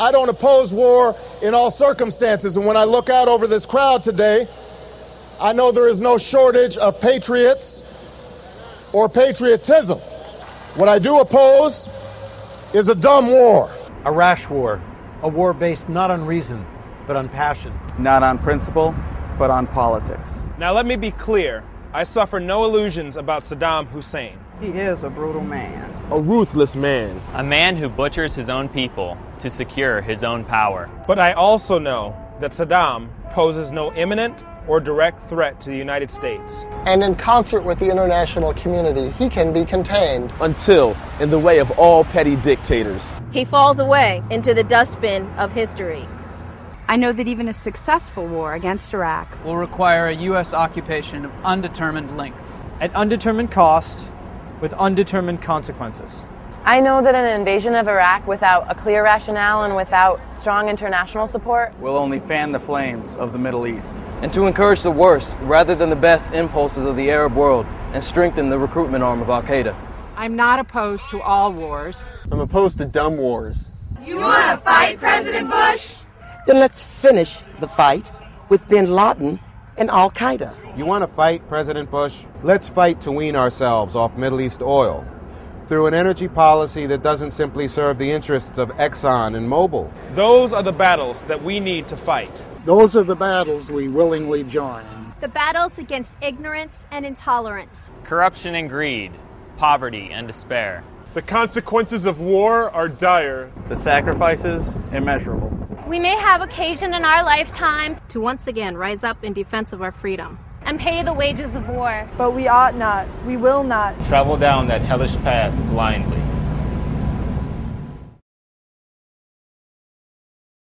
I don't oppose war in all circumstances. And when I look out over this crowd today, I know there is no shortage of patriots or patriotism. What I do oppose is a dumb war. A rash war. A war based not on reason, but on passion. Not on principle, but on politics. Now, let me be clear. I suffer no illusions about Saddam Hussein. He is a brutal man. A ruthless man. A man who butchers his own people to secure his own power. But I also know that Saddam poses no imminent or direct threat to the United States. And in concert with the international community, he can be contained. Until, in the way of all petty dictators, he falls away into the dustbin of history. I know that even a successful war against Iraq will require a U.S. occupation of undetermined length. At undetermined cost, with undetermined consequences. I know that an invasion of Iraq without a clear rationale and without strong international support will only fan the flames of the Middle East. And to encourage the worst rather than the best impulses of the Arab world and strengthen the recruitment arm of Al Qaeda. I'm not opposed to all wars. I'm opposed to dumb wars. You want to fight President Bush? Then let's finish the fight with bin Laden and Al Qaeda. You want to fight President Bush? Let's fight to wean ourselves off Middle East oil through an energy policy that doesn't simply serve the interests of Exxon and Mobil. Those are the battles that we need to fight. Those are the battles we willingly join. The battles against ignorance and intolerance, corruption and greed, poverty and despair. The consequences of war are dire, the sacrifices immeasurable. We may have occasion in our lifetime to once again rise up in defense of our freedom and pay the wages of war. But we ought not, we will not travel down that hellish path blindly.